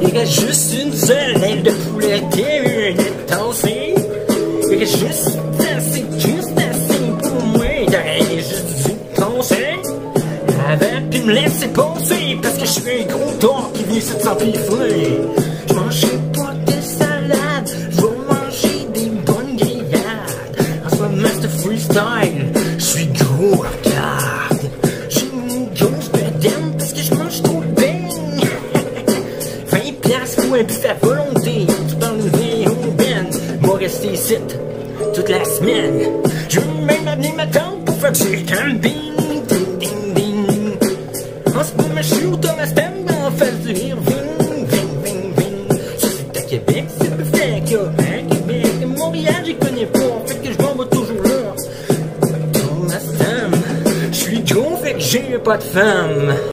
Il reste juste une seule aile de poulet terminée tassée. Il reste juste assez, juste assez pour moi. J'aurais juste dû penser avant puis me laisser passer parce que je suis un gros tort qui vient de s'empiffrer. Je mangerai pas de salade, je vais manger des bonnes grillades. En ce moment c'est freestyle, je suis gros, un buffet à volonté, tu de vin au ben. Moi rester ici toute la semaine? Je veux même amener ma pour faire du camping. Ding, ding, ding. En ce moment, je suis au Thomas Stem en face du Irving. Ving, ving, ving. Ça, c'est à Québec, c'est le buffet qu'il y a à Québec. Montréal, j'y connais pas, fait que je m'en toujours là. Thomas Stem, je suis gros, fait que j'ai pas de femme.